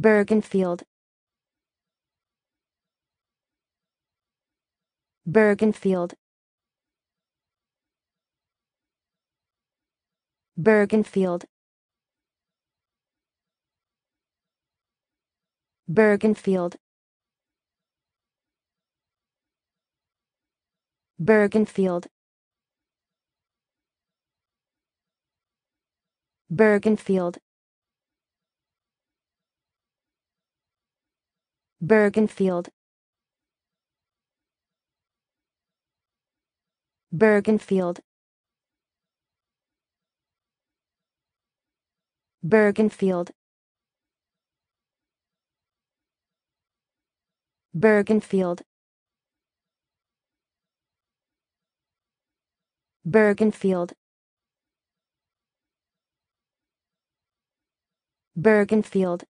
Bergenfield. Bergenfield. Bergenfield. Bergenfield. Bergenfield. Bergenfield Bergenfield. Bergenfield. Bergenfield. Bergenfield. Bergenfield. Bergenfield